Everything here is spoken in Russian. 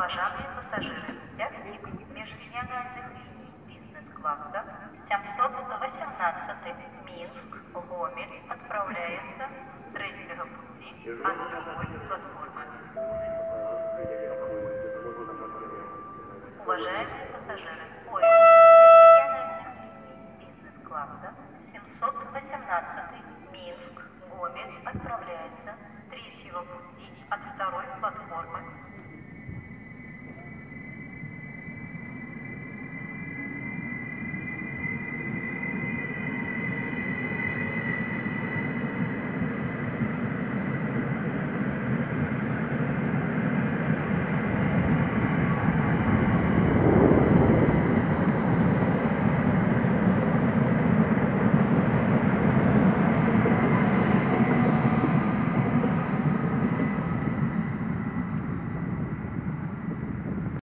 Уважаемые пассажиры, для всех межрегиональных линий бизнес-класса 718 Минск, Гомель отправляется с третьего пути от другой платформы. Уважаемые пассажиры, поезд межрегиональных линий бизнес-класса 718 Минск, Гомель отправляется с третьего пути от второй платформы